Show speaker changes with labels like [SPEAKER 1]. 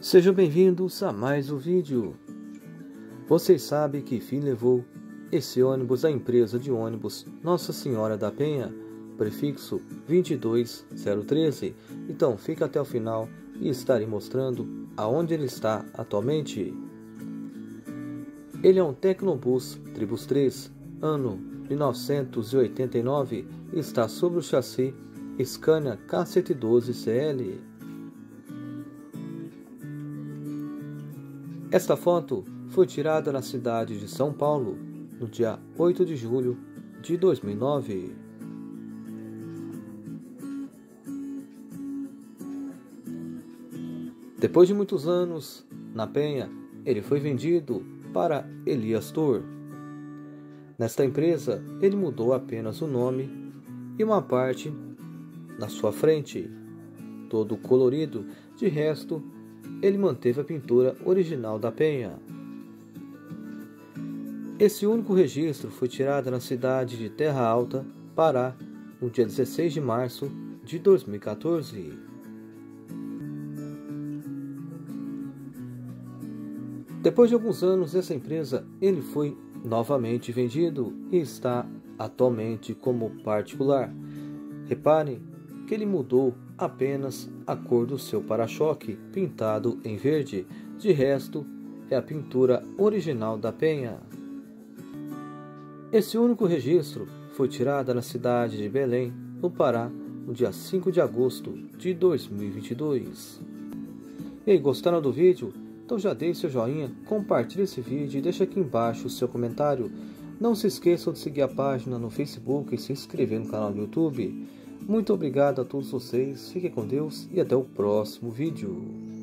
[SPEAKER 1] Sejam bem-vindos a mais um vídeo. Vocês sabem que fim levou esse ônibus à empresa de ônibus Nossa Senhora da Penha, prefixo 22013. Então fica até o final e estarei mostrando aonde ele está atualmente. Ele é um Tecnobus Tribus 3, ano 1989, e está sobre o chassi Scania K112CL. Esta foto foi tirada na cidade de São Paulo no dia 8 de julho de 2009. Depois de muitos anos na Penha, ele foi vendido para Elias Tour. Nesta empresa, ele mudou apenas o nome e uma parte na sua frente, todo colorido, de resto ele manteve a pintura original da penha. Esse único registro foi tirado na cidade de Terra Alta, Pará, no dia 16 de março de 2014. Depois de alguns anos dessa empresa, ele foi novamente vendido e está atualmente como particular. Reparem que ele mudou apenas a cor do seu para-choque, pintado em verde. De resto, é a pintura original da penha. Esse único registro foi tirado na cidade de Belém, no Pará, no dia 5 de agosto de 2022. E aí, gostaram do vídeo? Então já deixe seu joinha, compartilhe esse vídeo e deixe aqui embaixo o seu comentário. Não se esqueçam de seguir a página no Facebook e se inscrever no canal do YouTube. Muito obrigado a todos vocês, fiquem com Deus e até o próximo vídeo.